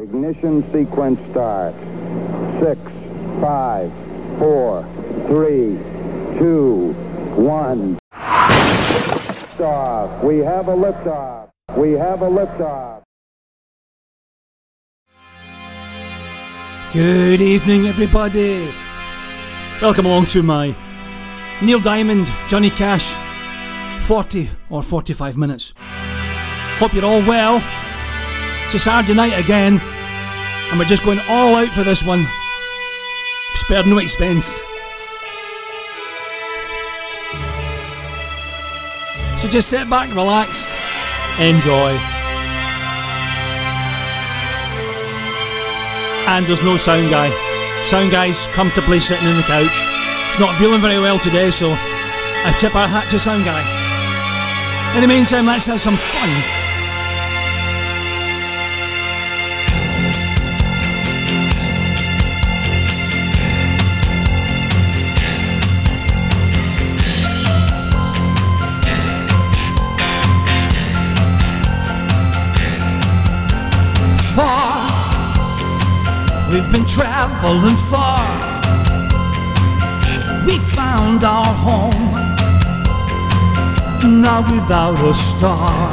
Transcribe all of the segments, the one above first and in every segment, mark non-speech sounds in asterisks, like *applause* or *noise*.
Ignition sequence start. Six, five, four, three, two, one. Liftoff. We have a liftoff. We have a liftoff. Good evening, everybody. Welcome along to my Neil Diamond, Johnny Cash, 40 or 45 minutes. Hope you're all well. It's a Saturday night again, and we're just going all out for this one. Spared no expense. So just sit back, relax, enjoy. And there's no sound guy. Sound guy's comfortably sitting in the couch. He's not feeling very well today, so I tip our hat to sound guy. In the meantime, let's have some fun. We've been traveling far. We found our home, now without a star.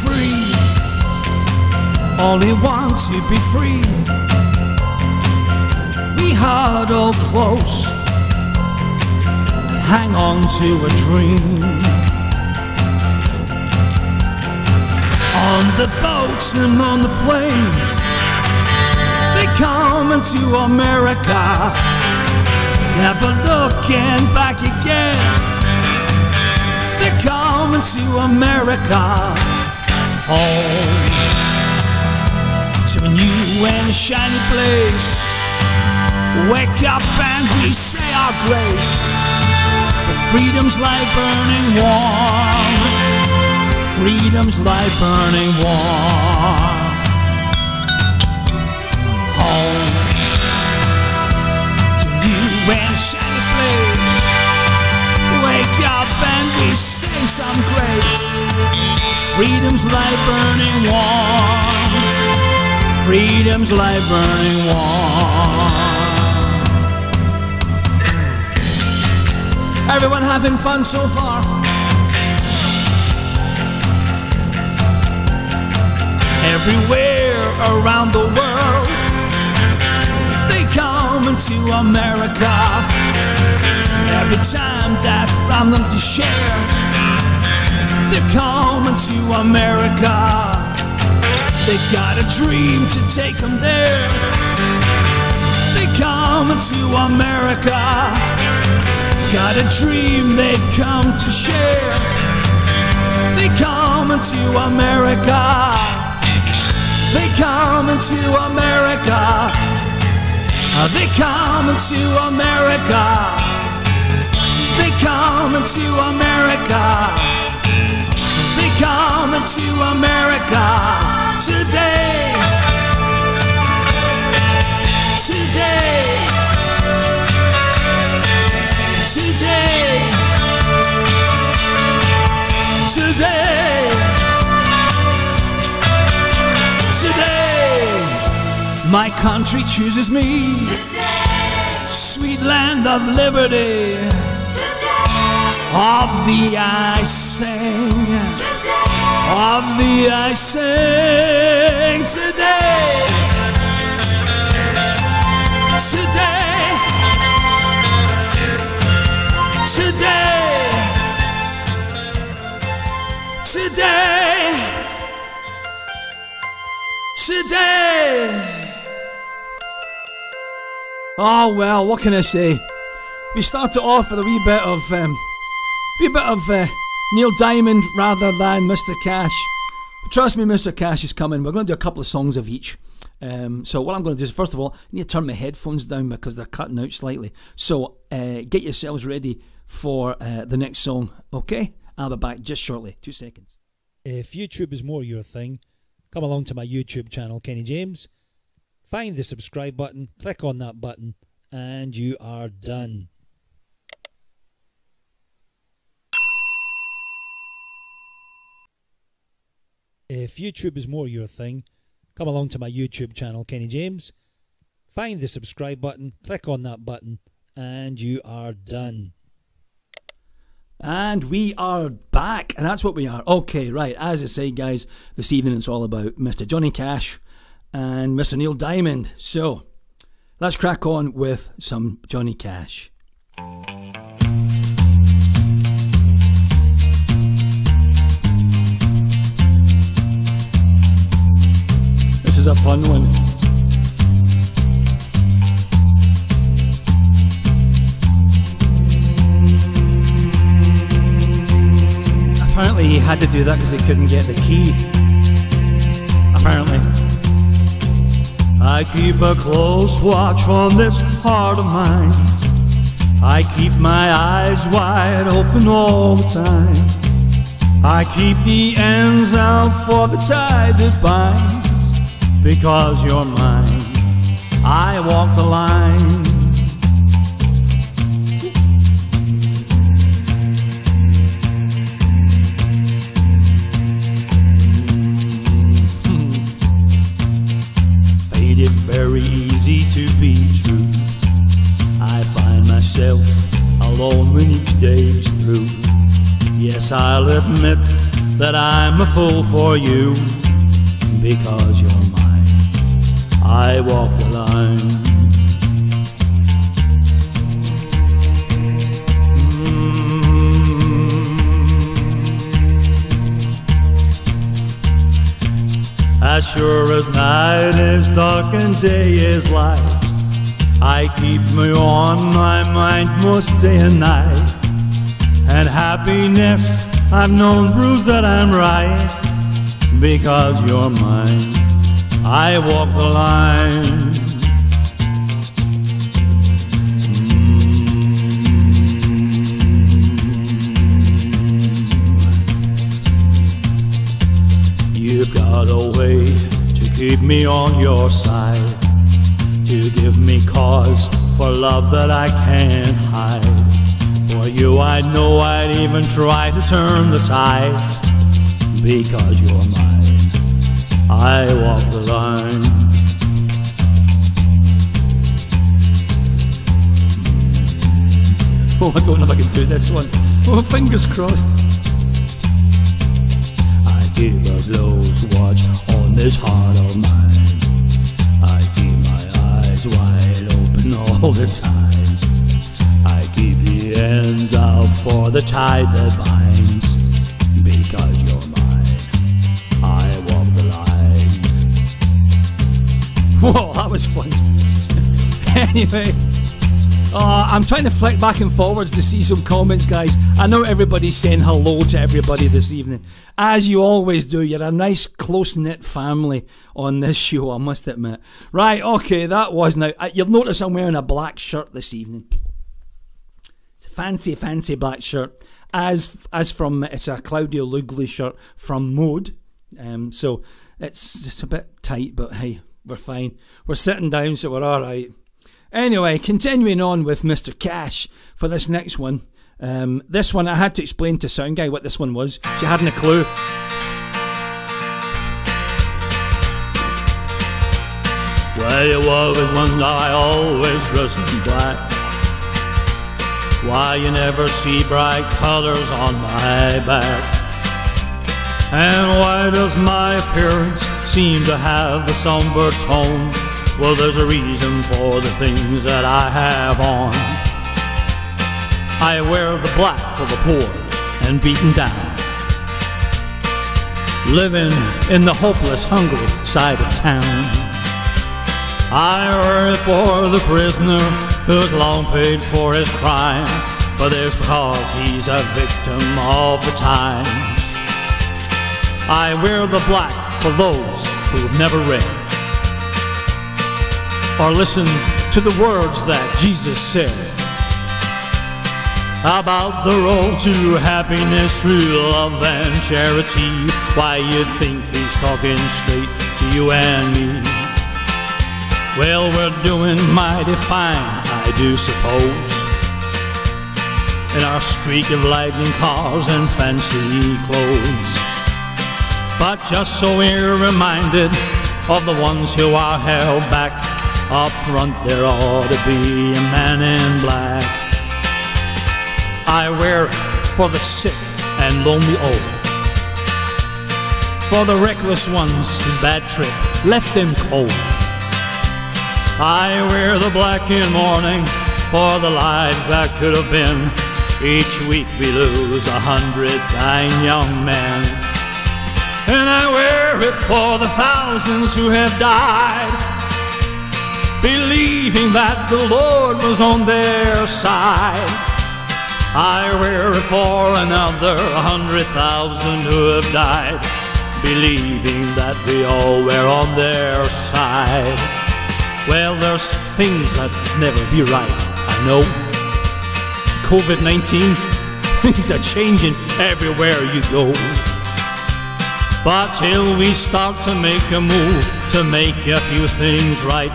Free, only want to be free. We huddle close and hang on to a dream. On the boats and on the planes, they come into America, never looking back again. They're coming to America, home to a new and a shiny place. Wake up and we say our grace. The freedom's light burning warm. Freedom's light burning warm. Home to new and shiny place. Wake up and we say some grace. Freedom's light burning warm. Freedom's light burning warm. Everyone having fun so far? Everywhere around the world. They come into America every time that found them to share. They're coming to America. They got a dream to take them there. They come into America. Got a dream they've come to share. They come into America. They come into America. They come into America. They come into America. They come into America today. Today. Today. Today. My country chooses me. Sweet land of liberty. Of the I sing. Of the I sing today today today. Today. Today. Oh well, what can I say? We started off with a wee bit of um, wee bit of uh, Neil Diamond rather than Mr. Cash. But trust me, Mr. Cash is coming. We're going to do a couple of songs of each. Um, so what I'm going to do is, first of all, I need to turn my headphones down because they're cutting out slightly. So uh, get yourselves ready for uh, the next song. Okay, I'll be back just shortly. Two seconds. If YouTube is more your thing come along to my YouTube channel, Kenny James. Find the subscribe button, click on that button, and you are done. If YouTube is more your thing, come along to my YouTube channel, Kenny James. Find the subscribe button, click on that button, and you are done. And we are back, and that's what we are. Okay, right. As I say, guys, this evening it's all about Mr. Johnny Cash and Mr. Neil Diamond. So let's crack on with some Johnny Cash. This is a fun one. Apparently, he had to do that because he couldn't get the key. Apparently. I keep a close watch on this heart of mine. I keep my eyes wide open all the time. I keep the ends out for the tide that binds. Because you're mine, I walk the line. Admit that I'm a fool for you because you're mine. I walk the line. Mm. As sure as night is dark and day is light, I keep me on my mind most day and night. And happiness, I've known proves that I'm right, because you're mine. I walk the line. Mm. You've got a way to keep me on your side, to give me cause for love that I can't hide. You, I'd know I'd even try to turn the tide because you're mine. I walk the line. Oh, I don't know if I can do this one. Oh, fingers crossed. I keep a close watch on this heart of mine. I keep my eyes wide open all the time. Ends out for the tide that binds. Because you're mine, I walk the line. Whoa, that was fun. *laughs* anyway. Uh, I'm trying to flick back and forwards to see some comments, guys. I know everybody's saying hello to everybody this evening. As you always do, you're a nice, close knit family on this show, I must admit. Right, okay, that was now. uh, You'll notice I'm wearing a black shirt this evening. Fancy, fancy black shirt. As as from it's a Claudio Lugli shirt from Mode. Um, so it's it's a bit tight, but hey, we're fine. We're sitting down, so we're all right. Anyway, continuing on with Mr. Cash for this next one. Um, this one, I had to explain to Sound Guy what this one was. She hadn't a clue. Well, you always wonder, I always dress in black. Why you never see bright colors on my back? And why does my appearance seem to have a somber tone? Well, there's a reason for the things that I have on. I wear the black for the poor and beaten down. Living in the hopeless, hungry side of town. I wear it for the prisoner who's long paid for his crime, but it's because he's a victim of the time. I wear the black for those who've never read or listened to the words that Jesus said about the road to happiness through love and charity. Why you think he's talking straight to you and me? Well, we're doing mighty fine, I do suppose. In our streak of lightning cars and fancy clothes. But just so we're reminded of the ones who are held back, up front there ought to be a man in black. I wear it for the sick and lonely old, for the reckless ones whose bad trip left them cold. I wear the black in mourning for the lives that could have been. Each week we lose a hundred fine young men. And I wear it for the thousands who have died, believing that the Lord was on their side. I wear it for another hundred thousand who have died, believing that we all were on their side. Well, there's things that never be right, I know. COVID 19, *laughs* things are changing everywhere you go. But till we start to make a move to make a few things right,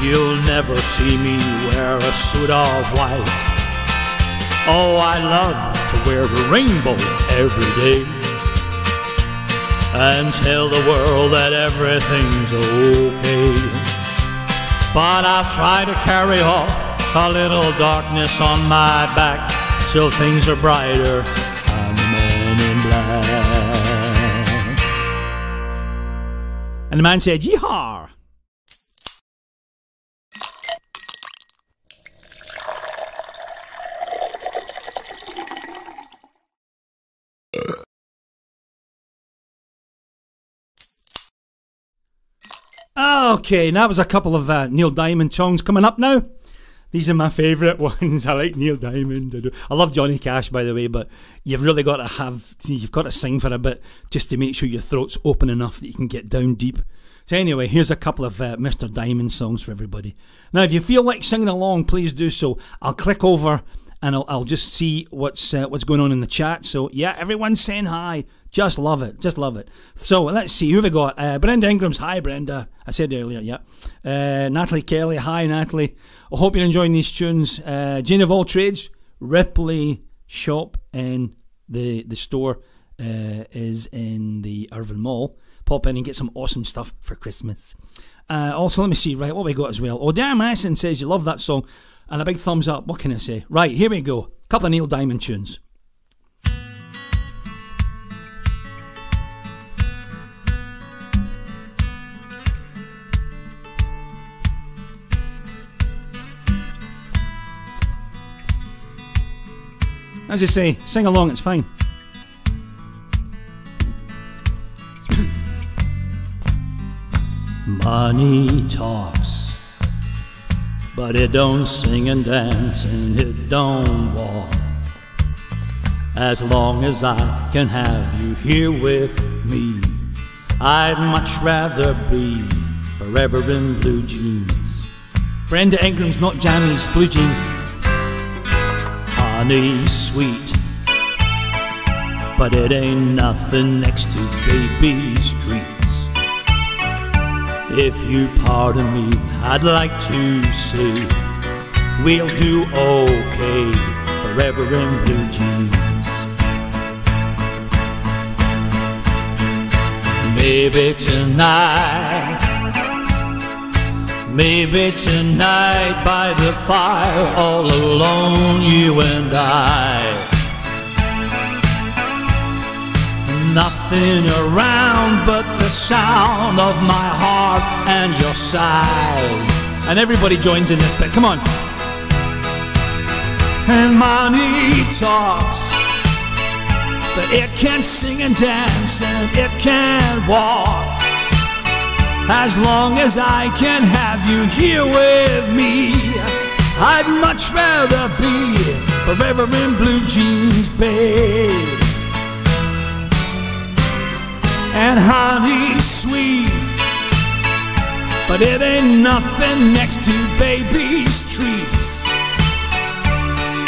you'll never see me wear a suit of white. Oh, I love to wear a rainbow every day and tell the world that everything's okay. But I'll try to carry off a little darkness on my back till things are brighter. I'm the man in black. And the man said, Yeehaw! Okay, and that was a couple of uh, Neil Diamond songs coming up now. These are my favourite *laughs* ones. I like Neil Diamond. I, love Johnny Cash, by the way, but you've really got to have, you've got to sing for a bit just to make sure your throat's open enough that you can get down deep. So anyway, here's a couple of uh, Mr. Diamond songs for everybody. Now, if you feel like singing along, please do so. I'll click over and I'll, I'll just see what's uh, what's going on in the chat. So yeah, everyone's saying hi. Just love it. Just love it. So let's see. Who have we got? Uh, Brenda Ingram's. Hi, Brenda. I said earlier, yeah. Uh, Natalie Kelly. Hi, Natalie. I hope you're enjoying these tunes. Uh, Jane of all trades. Ripley shop in the the store uh, is in the Irvine Mall. Pop in and get some awesome stuff for Christmas. Uh, also, let me see. Right, what we got as well. Oh, damn, Asin says you love that song, and a big thumbs up. What can I say? Right, here we go. Couple of Neil Diamond tunes. As you say, sing along, it's fine. Money talks, but it don't sing and dance and it don't walk. As long as I can have you here with me, I'd much rather be forever in blue jeans. Brenda Ingram's not jammies, blue jeans. Honey sweet, but it ain't nothing next to baby's treats. If you pardon me, I'd like to say we'll do okay forever in blue jeans. Maybe tonight, maybe tonight by the fire, all alone, you and I. Nothing around but the sound of my heart and your sighs. And everybody joins in this bit. Come on. And money talks, but it can sing and dance and it can walk. As long as I can have you here with me, I'd much rather be forever in blue jeans, babe. And honey sweet, but it ain't nothing next to baby's treats.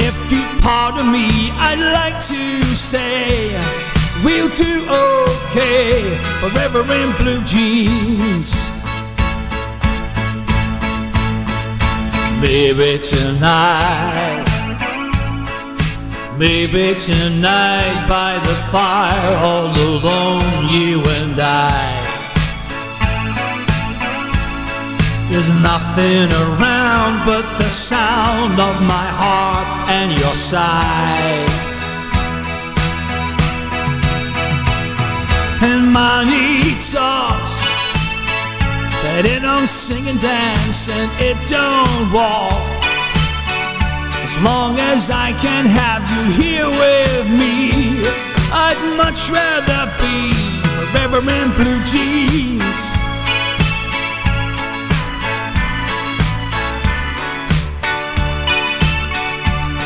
If you pardon me, I'd like to say we'll do okay forever in blue jeans. Maybe tonight, Maybe tonight by the fire, all alone, you and I. There's nothing around but the sound of my heart and your sighs. And my talks but it don't sing and dance and it don't walk. As long as I can have you here with me, I'd much rather be forever in blue jeans.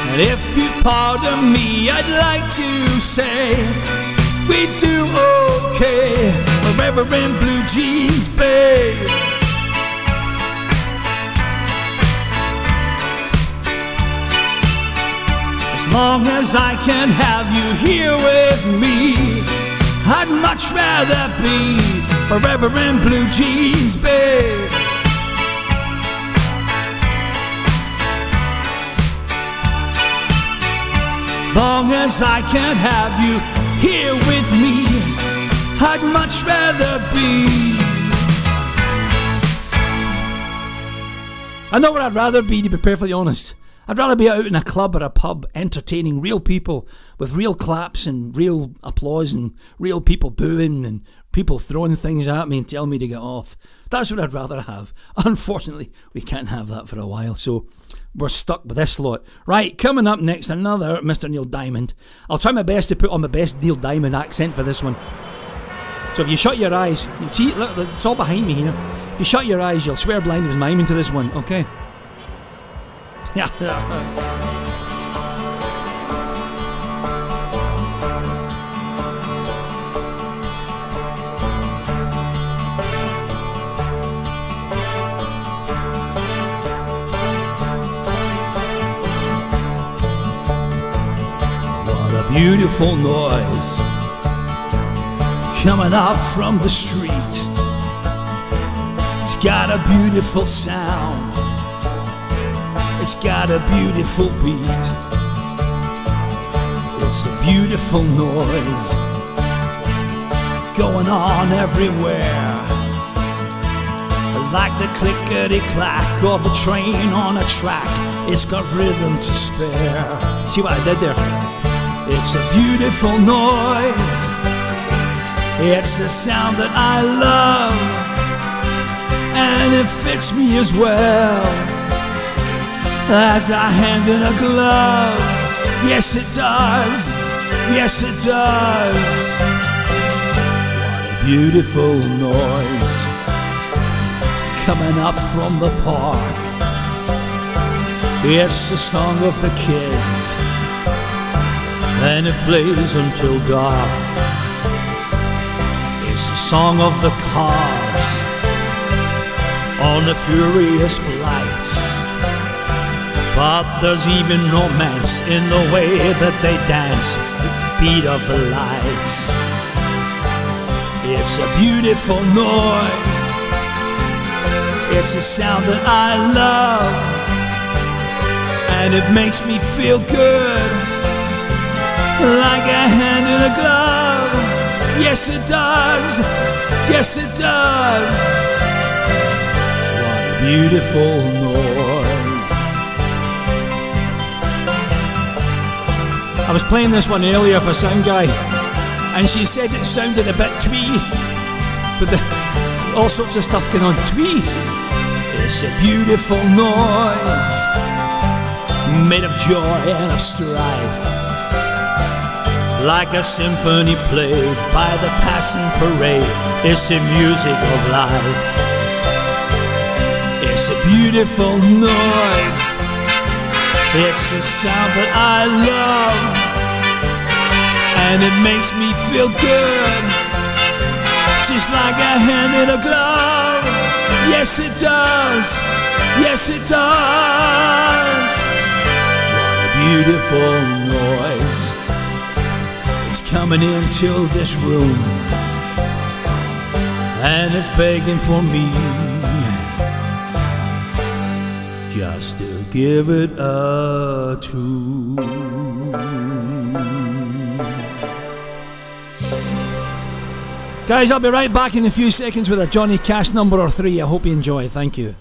And if you pardon me, I'd like to say we do okay forever in blue jeans, babe. Long as I can have you here with me, I'd much rather be forever in blue jeans, babe. Long as I can have you here with me, I'd much rather be. I know where I'd rather be, to be perfectly honest. I'd rather be out in a club or a pub entertaining real people with real claps and real applause and real people booing and people throwing things at me and telling me to get off. That's what I'd rather have. *laughs* Unfortunately, we can't have that for a while, so we're stuck with this lot. Right, coming up next, another Mr. Neil Diamond. I'll try my best to put on my best Neil Diamond accent for this one. So if you shut your eyes, you see, look, it's all behind me here. If you shut your eyes, you'll swear blind was miming to this one, okay? What a beautiful noise coming up from the street. It's got a beautiful sound. It's got a beautiful beat. It's a beautiful noise going on everywhere. Like the clickety clack of a train on a track. It's got rhythm to spare. See what I did there? It's a beautiful noise. It's the sound that I love. And it fits me as well as a hand in a glove. Yes, it does. Yes, it does. What a beautiful noise coming up from the park. It's the song of the kids, and it plays until dark. It's the song of the cars on the furious flight. But there's even romance in the way that they dance with the beat of the lights. It's a beautiful noise. It's a sound that I love, and it makes me feel good, like a hand in a glove. Yes, it does. Yes, it does. What a beautiful noise. I was playing this one earlier for Sound Guy, and she said it sounded a bit twee, but the, all sorts of stuff going on. Twee. It's a beautiful noise made of joy and of strife. Like a symphony played by the passing parade, it's the music of life. It's a beautiful noise, it's a sound that I love, and it makes me feel good, just like a hand in a glove. Yes, it does. Yes, it does. What a beautiful noise. It's coming into this room. And it's begging for me just to give it a tune. Guys, I'll be right back in a few seconds with a Johnny Cash number or three. I hope you enjoy. Thank you.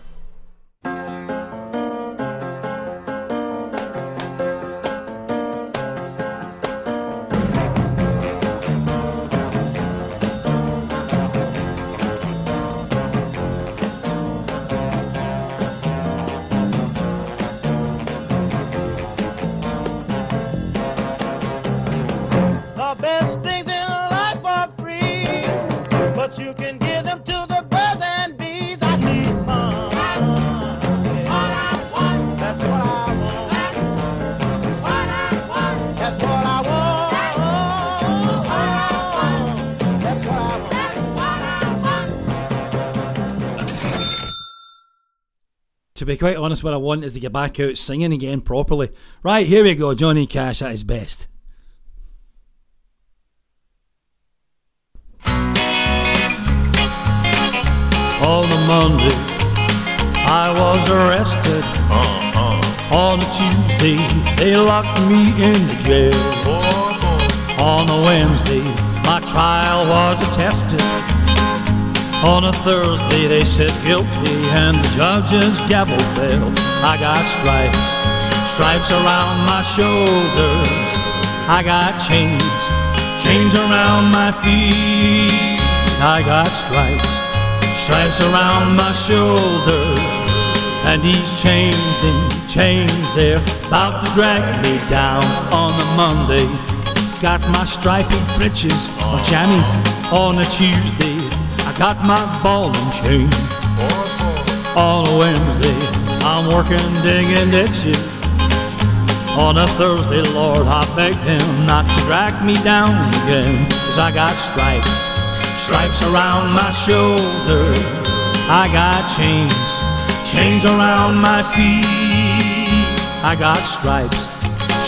Be quite honest, what I want is to get back out singing again properly. Right, here we go. Johnny Cash at his best. On a Monday, I was arrested. Uh-huh. On a Tuesday, they locked me in the jail. Oh, oh. On a Wednesday, my trial was attested. On a Thursday, they said guilty, and the judge's gavel fell. I got stripes, stripes around my shoulders. I got chains, chains around my feet. I got stripes, stripes around my shoulders. And these chains, them chains, they're about to drag me down on a Monday. Got my stripy breeches or jammies on a Tuesday. Got my ball and chain on a Wednesday. I'm working digging ditches. On a Thursday, Lord, I begged him not to drag me down again. Cause I got stripes, stripes around my shoulders. I got chains, chains around my feet. I got stripes,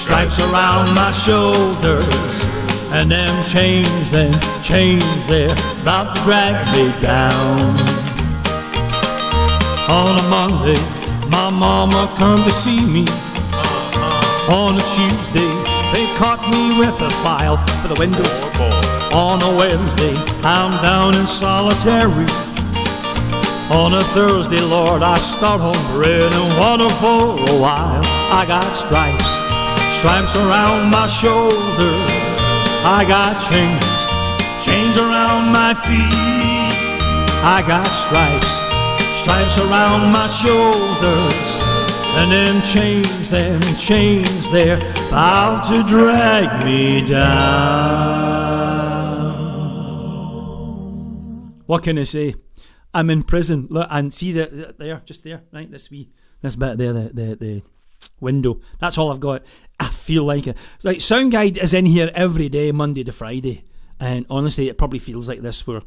stripes around my shoulders. And them chains, them chains, they're about to drag me down. On a Monday, my mama come to see me. On a Tuesday, they caught me with a file for the windows. Oh, on a Wednesday, I'm down in solitary. On a Thursday, Lord, I start on bread and water for a while. I got stripes, stripes around my shoulders. I got chains, chains around my feet. I got stripes, stripes around my shoulders. And them chains, them chains, they're about to drag me down. What can I say? I'm in prison. Look, and see that there, just there, right? This wee, this bit there, the, the the window. That's all I've got. I feel like it. Like Sound Guy is in here every day, Monday to Friday, and honestly, it probably feels like this for.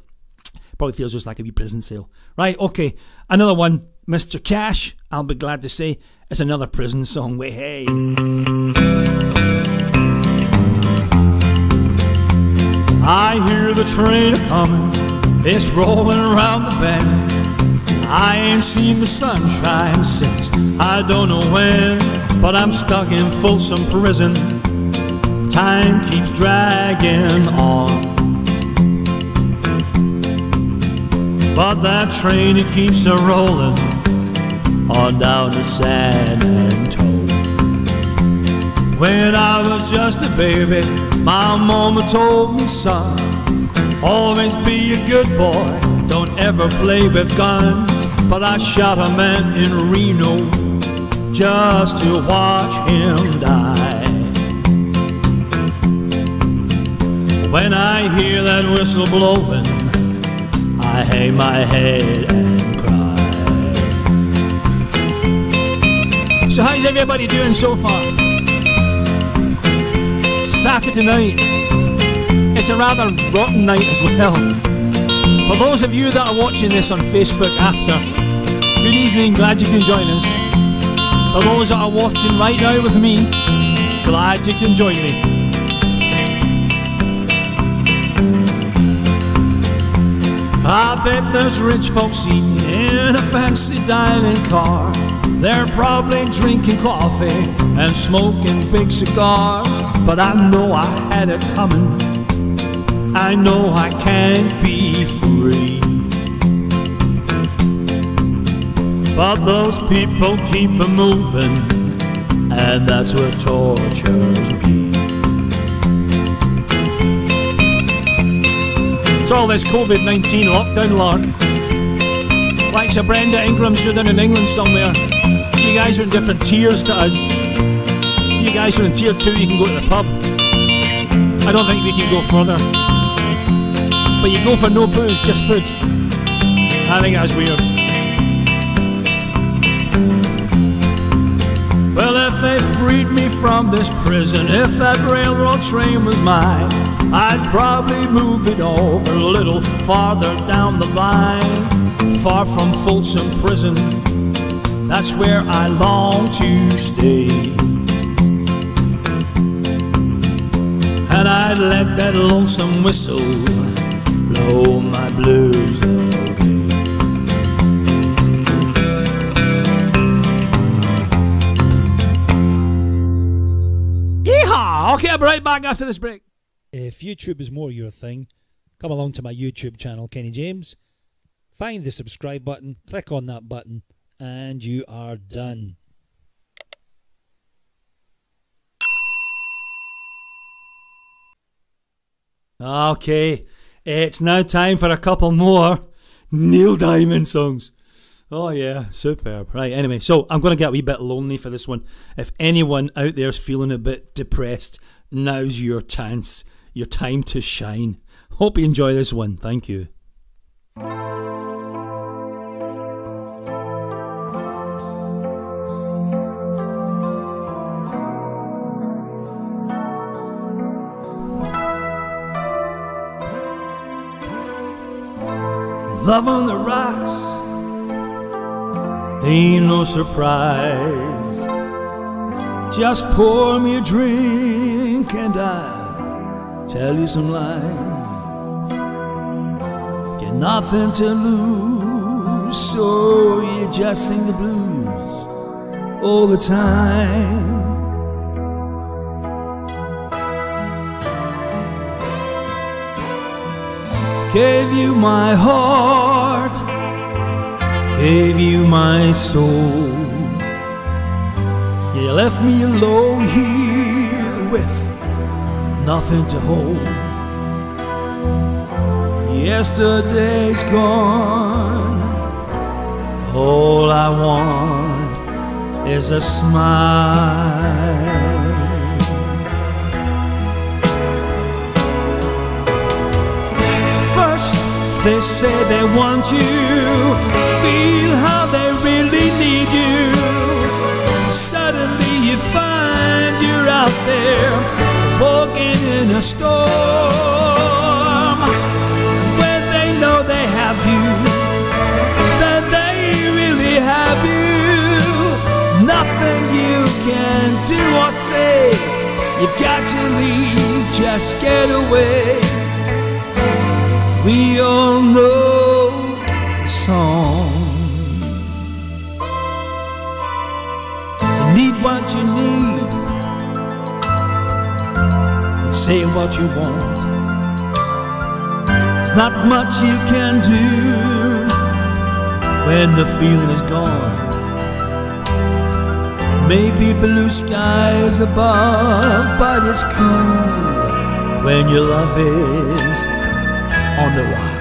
Probably feels just like a wee prison cell. Right, okay. Another one, Mr. Cash, I'll be glad to say, it's another prison song. Way hey. I hear the train coming, it's rolling around the bend. I ain't seen the sunshine since I don't know when, but I'm stuck in Folsom Prison. Time keeps dragging on. But that train, it keeps a rolling on down to San Antone. When I was just a baby, my mama told me, son, always be a good boy, don't ever play with guns. But I shot a man in Reno just to watch him die. When I hear that whistle blowing, I hang my head and cry. So how's everybody doing so far? Saturday night. It's a rather rotten night as well. For those of you that are watching this on Facebook after, good evening, glad you can join us. For those that are watching right now with me, glad you can join me. I bet there's rich folks eating in a fancy dining car. They're probably drinking coffee and smoking big cigars. But I know I had it coming. I know I can't be free. But those people keep a moving, and that's what tortures me. It's all this COVID 19 lockdown lark. Like a Brenda Ingram's, you're down in England somewhere. You guys are in different tiers to us. If you guys are in tier 2, you can go to the pub. I don't think we can go further. But you go for no booze, just food. I think that's weird. They freed me from this prison, if that railroad train was mine, I'd probably move it over a little farther down the line, far from Folsom Prison. That's where I long to stay. And I'd let that lonesome whistle blow my blues away. I'll be right back after this break. If YouTube is more your thing, come along to my YouTube channel, Kenny James. Find the subscribe button, click on that button, and you are done. Okay, it's now time for a couple more Neil Diamond songs. Oh yeah, superb. Right, anyway, so I'm going to get a wee bit lonely for this one. If anyone out there's feeling a bit depressed, now's your chance, your time to shine. Hope you enjoy this one. Thank you. Love on the rocks ain't no surprise. Just pour me a drink and I'll tell you some lies. Got nothing to lose, so you just sing the blues all the time. Gave you my heart, gave you my soul. You left me alone here with nothing to hold. Yesterday's gone. All I want is a smile. First, they say they want you, feel how they really need you. Suddenly, you find you're out there walking in a storm. When they know they have you, then they really have you. Nothing you can do or say. You've got to leave, just get away. We all know the song. You need what you need. Say what you want. There's not much you can do when the feeling is gone. Maybe blue skies above, but it's cool when your love is on the rocks.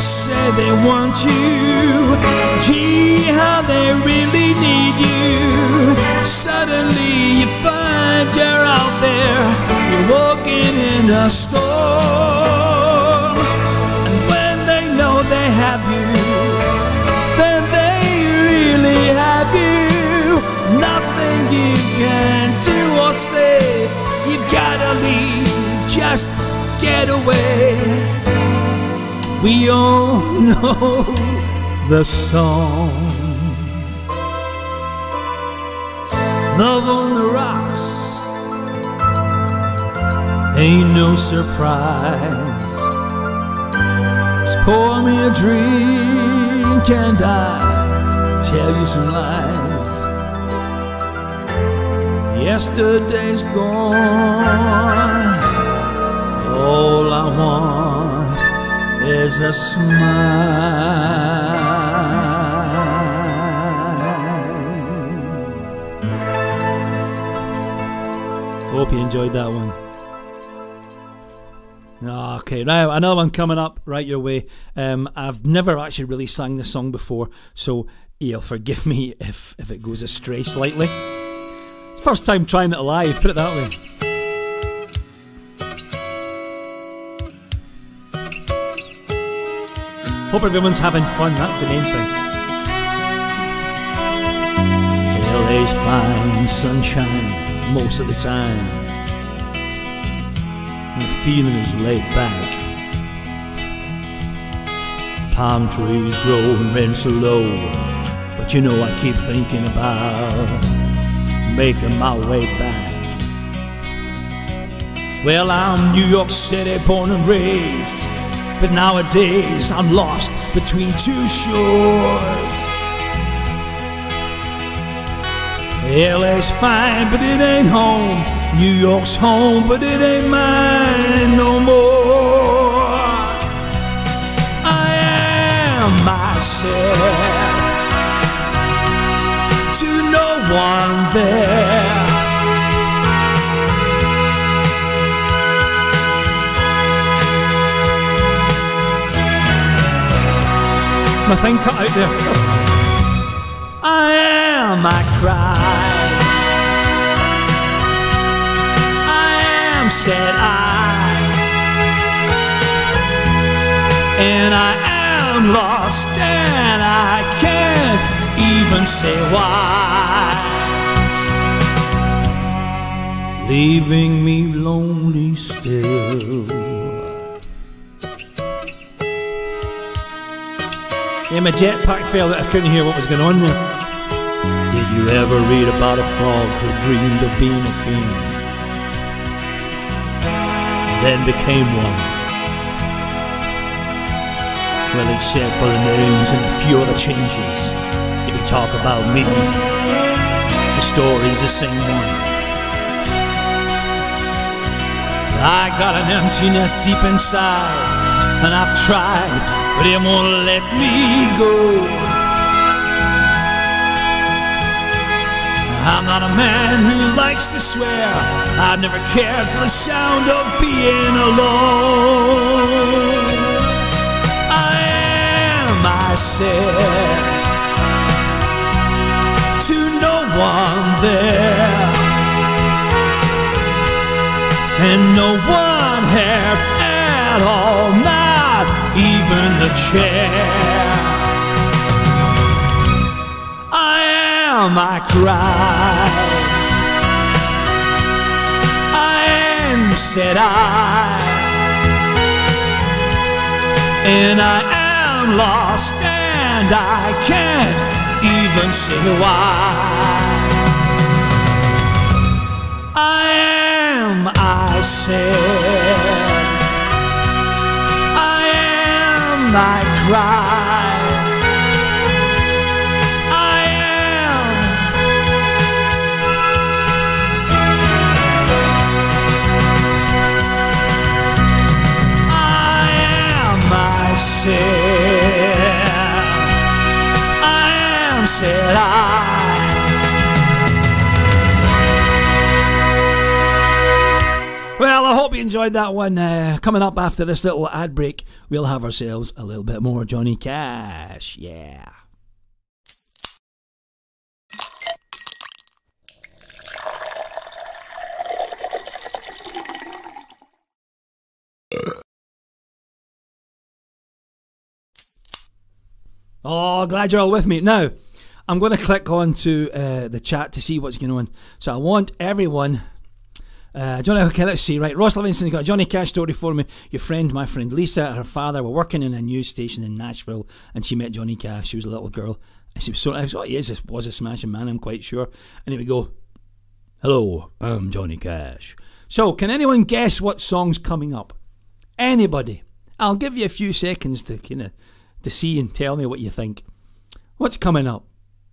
Say they want you, gee how they really need you. Suddenly you find you're out there, you're walking in a storm. And when they know they have you, then they really have you. Nothing you can do or say. You've gotta leave, just get away. We all know the song. Love on the rocks ain't no surprise. Just pour me a drink and I tell you some lies. Yesterday's gone. All I want is a smile. Hope you enjoyed that one. Okay, now another one coming up right your way. Um, I've never actually really sang this song before, so you'll forgive me if, if it goes astray slightly. First time trying it live, put it that way. Hope everyone's having fun, that's the main thing. LA's fine, sunshine most of the time. The feeling is laid back. Palm trees grow and so low, but you know I keep thinking about making my way back. Well, I'm New York City born and raised, but nowadays I'm lost between two shores. LA's fine, but it ain't home. New York's home, but it ain't mine no more. I am myself to no one there. My thing cut out there. I am, I cry. I am, said I. And I am lost, and I can't even say why. Leaving me lonely still. Yeah, my jetpack fell I couldn't hear what was going on there. Did you ever read about a frog who dreamed of being a king? Then became one. Well, except for the names and a few other changes. If you talk about me, the story's the same one. I got an emptiness deep inside, and I've tried, but it won't let me go. I'm not a man who likes to swear. I've never cared for the sound of being alone. I am myself to no one there and no one here at all, even the chair. I am, I cry. I am, said I. And I am lost, and I can't even say why. I am, I said. I cry. I am. I am. I am, said I. Well, I hope you enjoyed that one. Uh, coming up after this little ad break, we'll have ourselves a little bit more Johnny Cash. Yeah. Oh, glad you're all with me. Now, I'm going to click on to uh, the chat to see what's going on. So I want everyone. Uh, Johnny, okay, let's see. Right, Ross Livingston got a Johnny Cash story for me. Your friend, my friend Lisa, her father were working in a news station in Nashville, and she met Johnny Cash. She was a little girl, and she was so. I was, oh, he is, was a smashing man. I'm quite sure. And he would go, "Hello, I'm Johnny Cash." So, can anyone guess what song's coming up? Anybody? I'll give you a few seconds to kind of to see and tell me what you think. What's coming up?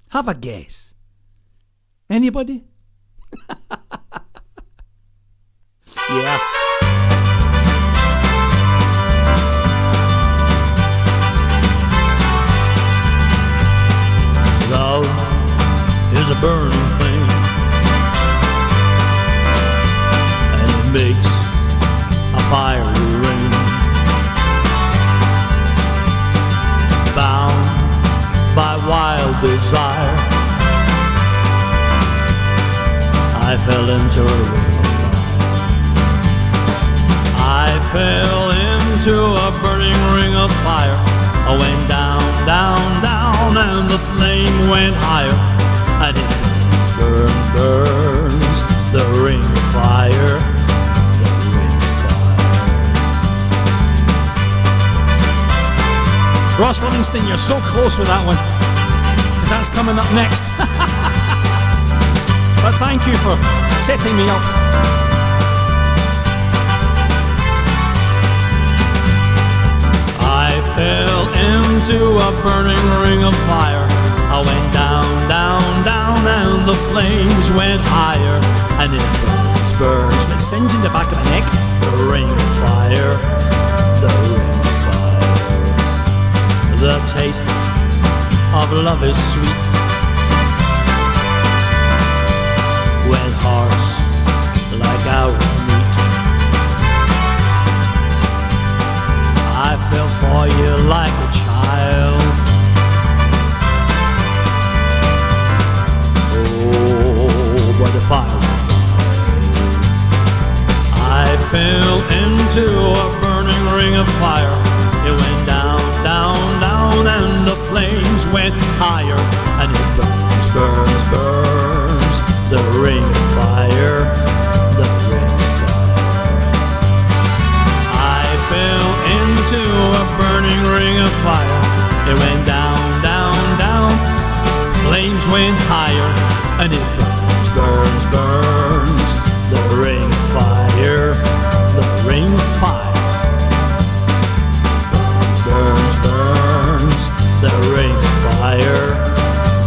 Have a guess. Anybody? *laughs* yeah. Love is a burning thing, and it makes a fiery ring. Bound by wild desire, I fell into a fell into a burning ring of fire. I went down, down, down, and the flame went higher. And it burn, burns, the ring of fire, the ring of fire. Ross Livingston, you're so close with that one, because that's coming up next. *laughs* but thank you for setting me up. Fell into a burning ring of fire. I went down, down, down, and the flames went higher. And it burns, burns, but sends in the back of the neck. The ring of fire, the ring of fire. The taste of love is sweet. When hearts like ours fell for you like a child. Oh, but the fire. I fell into a burning ring of fire. It went down, down, down, and the flames went higher. And it burns, burns, burns. The ring of fire, into a burning ring of fire. It went down, down, down. Flames went higher, and it burns, burns, burns. The ring of fire, the ring of fire. Burns, burns, the ring of fire,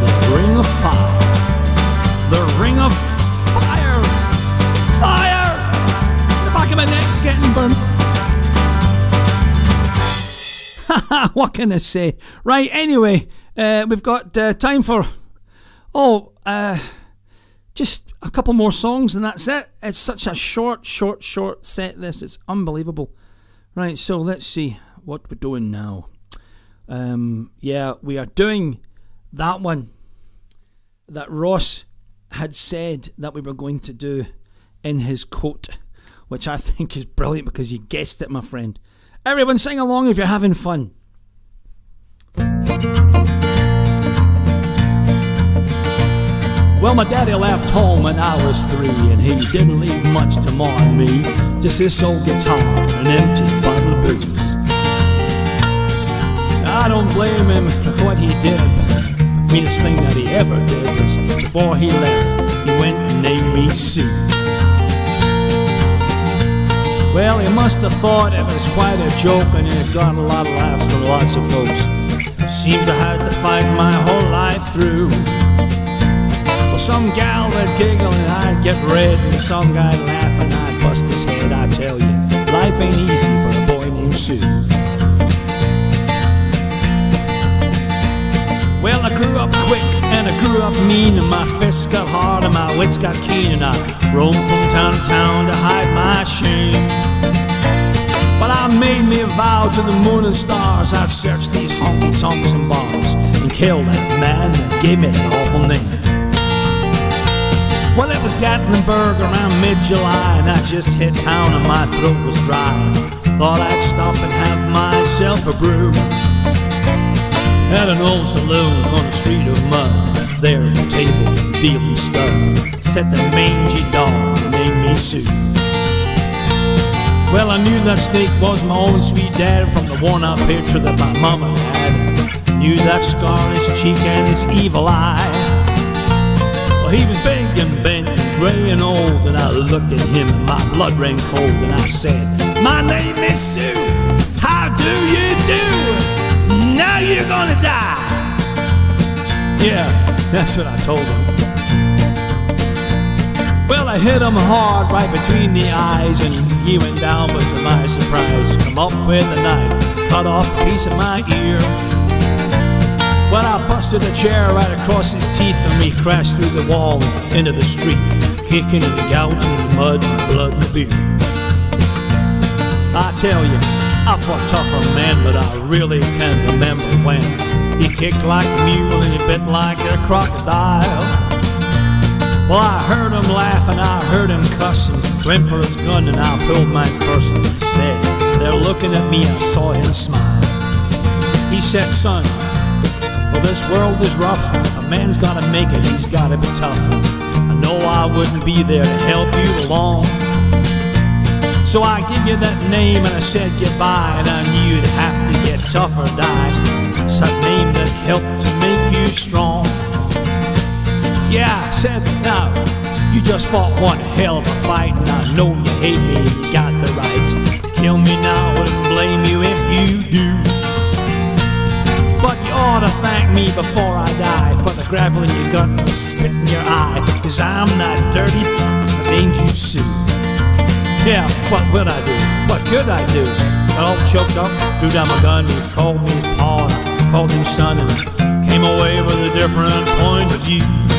the ring of fire, the ring of fire, fire. The back of my neck's getting burnt. *laughs* what can I say? Right, anyway, uh, we've got uh, time for, oh, uh, just a couple more songs and that's it. It's such a short, short, short set, this. It's unbelievable. Right, so let's see what we're doing now. Um, yeah, we are doing that one that Ross had said that we were going to do in his quote, which I *laughs* think is brilliant because you guessed it, my friend. Everyone, sing along if you're having fun. Well, my daddy left home when I was three, and he didn't leave much to mourn me. Just this old guitar and empty bottle of booze. I don't blame him for what he did. The meanest thing that he ever did was before he left, he went and named me Sue. Well, he must have thought it was quite a joke, and it got a lot of laughs from lots of folks. Seems I had to fight my whole life through. Well, some gal would giggle and I'd get red, and some guy laugh and I'd bust his head. I tell you, life ain't easy for a boy named Sue. Well, I grew up quick and I grew up mean, and my fists got hard and my wits got keen, and I roamed from town to town to hide vow to the moon and stars I'd search these honky tonks and bars and kill that man that gave me that awful name. Well, it was Gatlinburg around mid July, and I just hit town and my throat was dry. Thought I'd stop and have myself a brew. At an old saloon on a street of mud, there at the table, dealing stud, sat the mangy dog named me Sue. Well, I knew that snake was my own sweet dad from the worn out picture that my mama had. Knew that scar on his cheek and his evil eye. Well, he was big and bent and gray and old, and I looked at him and my blood ran cold, and I said, My name is Sue. How do you do? Now you're gonna die. Yeah, that's what I told him. I hit him hard right between the eyes, and he went down, but to my surprise, come up with a knife, cut off a piece of my ear. Well, I busted a chair right across his teeth, and we crashed through the wall and into the street, kicking and gouging in the mud and blood and beer. I tell you, I fought tougher, man, but I really can't remember when. He kicked like a mule and he bit like a crocodile. Well, I heard him laugh and I heard him cuss and went for his gun and I pulled mine first and he said, They're looking at me, I saw him smile. He said, Son, well, this world is rough. A man's gotta make it, he's gotta be tough. I know I wouldn't be there to help you along. So I give you that name and I said goodbye, and I knew you'd have to get tough or die. It's that name that helped to make you strong. Yeah, I said now. You just fought one hell of a fight, and I know you hate me and you got the rights. Kill me now, I wouldn't blame you if you do. But you ought to thank me before I die for the gravel in your gut and the spit in your eye. Cause I'm not dirty, that named you Sue. Yeah, what would I do? What could I do? Got all choked up, threw down my gun, called me paw, called him son, and came away with a different point of view.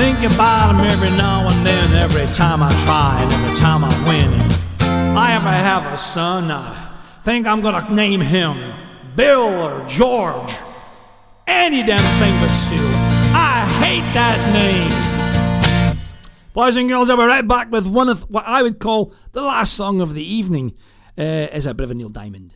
Think about him every now and then, every time I try and every time I win. If I ever have a son, I think I'm gonna name him Bill or George. Any damn thing but Sue. I hate that name. Boys and girls, I'll be right back with one of what I would call the last song of the evening. Uh, is a bit of a Neil Diamond.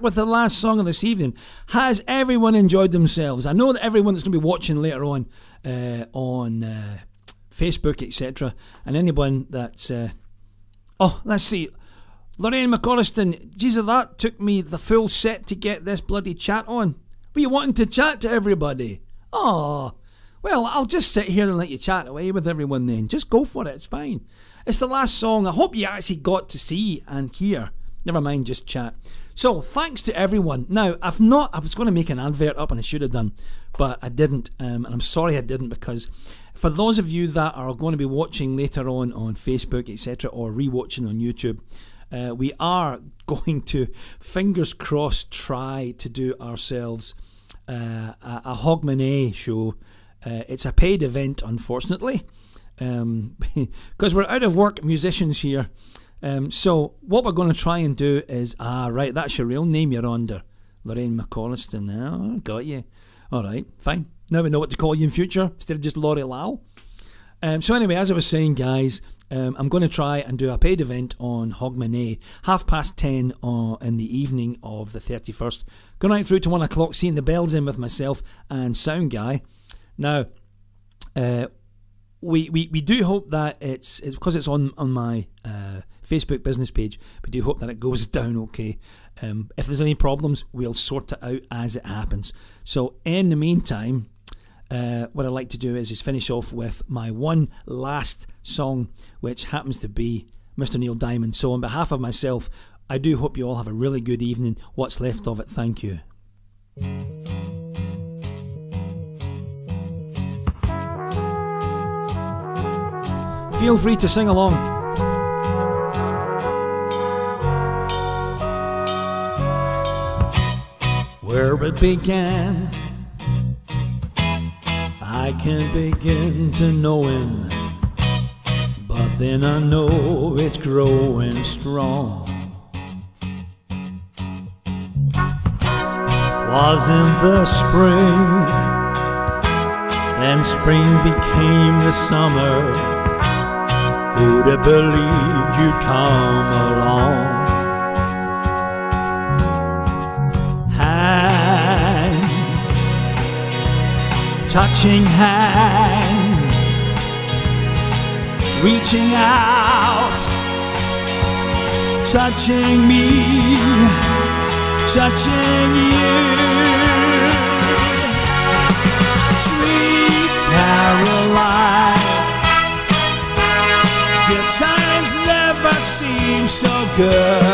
With the last song of this evening. Has everyone enjoyed themselves? I know that everyone that's going to be watching later on uh, on uh, Facebook, etc., and anyone that's. Uh, oh, let's see. Lorraine McCorriston, Jesus, that took me the full set to get this bloody chat on. Were you wanting to chat to everybody? Oh, well, I'll just sit here and let you chat away with everyone then. Just go for it, it's fine. It's the last song. I hope you actually got to see and hear. Never mind, just chat. So, thanks to everyone. Now, I've not, I was going to make an advert up and I should have done, but I didn't. Um, and I'm sorry I didn't because for those of you that are going to be watching later on on Facebook, etc., or rewatching on YouTube, uh, we are *laughs* going to, fingers crossed, try to do ourselves uh, a, a Hogmanay show. Uh, it's a paid event, unfortunately, *laughs* because we're out of work musicians here. Um, so what we're going to try and do is ah right, that's your real name you're under, Lorraine McColliston. Oh, got you. All right, fine. Now we know what to call you in future instead of just Laurie Lau. Um, so anyway, as I was saying, guys, um, I'm going to try and do a paid event on Hogmanay, half past ten uh, in the evening of the 31st. Going right through to one o'clock, seeing the bells in with myself and Sound Guy. Now, uh, we, we, we do hope that it's, it's because it's on on my uh, Facebook business page. We do hope that it goes *laughs* down okay. Um, if there's any problems, we'll sort it out as it happens. So in the meantime, uh, what I'd like to do is, is finish off with my one last song, which happens to be Mr. Neil Diamond. So on behalf of myself, I do hope you all have a really good evening. What's left of it, thank you. Feel free to sing along. Where it began, I can't begin to knowing, but then I know it's growing strong. Was in the spring, and spring became the summer. Who'd have believed you'd come along? Touching hands, reaching out, touching me, touching you. Sweet Caroline. Good times never seem so good.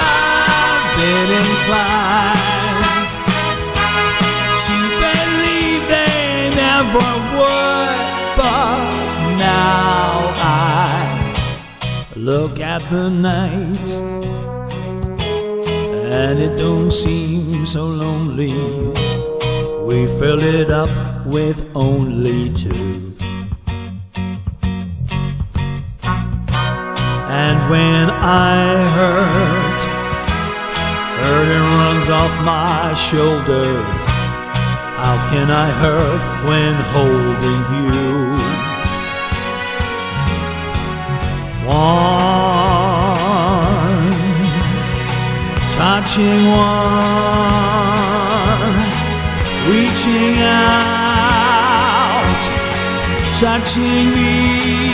I've been inclined would, but now I look at the night and it don't seem so lonely. We fill it up with only two. And when I hurt, hurting runs off my shoulders. Can I hurt when holding you? One, touching one, reaching out, touching me,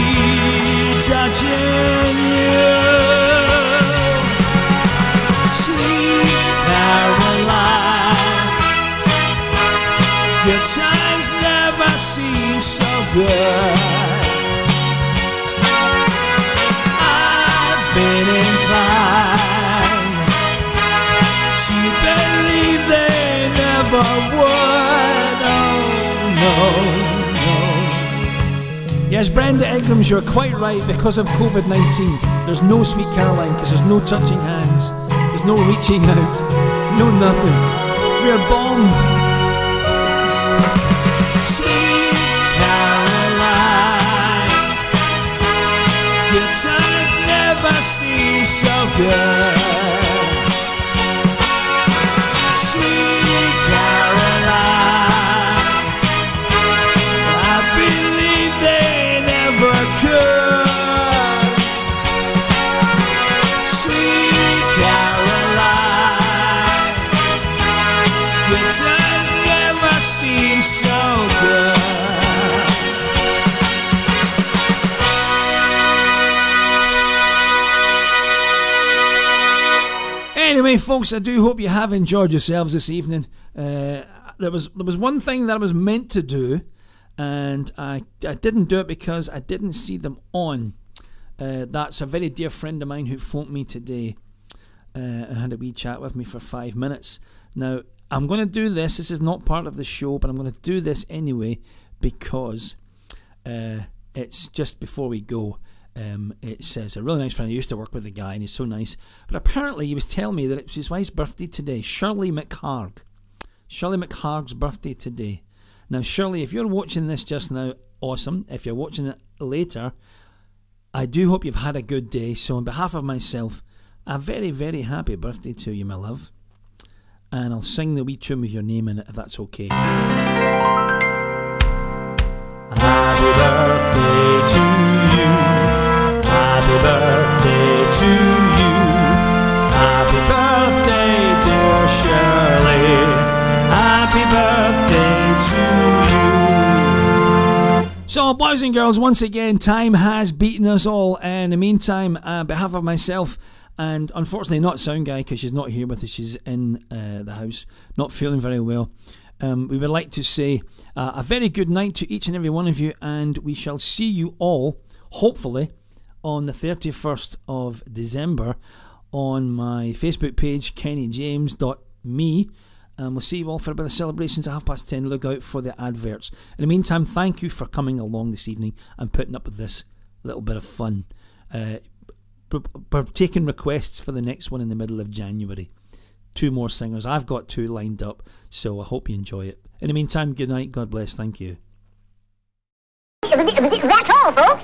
Oh. Yes, Brenda Egrams, you're quite right. Because of COVID 19, there's no Sweet Caroline because there's no touching hands, there's no reaching out, no nothing. We're bombed. So good. Anyway, folks, I do hope you have enjoyed yourselves this evening. Uh, there was there was one thing that I was meant to do, and I, I didn't do it because I didn't see them on. Uh, that's a very dear friend of mine who phoned me today uh, and had a wee chat with me for five minutes. Now, I'm going to do this. This is not part of the show, but I'm going to do this anyway because uh, it's just before we go. Um, it says a really nice friend. I used to work with the guy, and he's so nice. But apparently, he was telling me that it was his wife's birthday today. Shirley McHarg. Shirley McHarg's birthday today. Now, Shirley, if you're watching this just now, awesome. If you're watching it later, I do hope you've had a good day. So, on behalf of myself, a very, very happy birthday to you, my love. And I'll sing the wee tune with your name in it if that's okay. Happy birthday. Happy birthday to you. Happy birthday, dear Shirley. Happy birthday to you. So, boys and girls, once again, time has beaten us all. In the meantime, uh, on behalf of myself and unfortunately not Sound Guy because she's not here with us, she's in uh, the house, not feeling very well. Um, we would like to say uh, a very good night to each and every one of you, and we shall see you all, hopefully, on the 31st of December on my Facebook page, kennyjames.me. And we'll see you all for a bit of celebrations at half past ten. Look out for the adverts. In the meantime, thank you for coming along this evening and putting up with this little bit of fun. Uh, we're taking requests for the next one in the middle of January. Two more singers. I've got two lined up, so I hope you enjoy it. In the meantime, good night. God bless. Thank you. That's all, folks.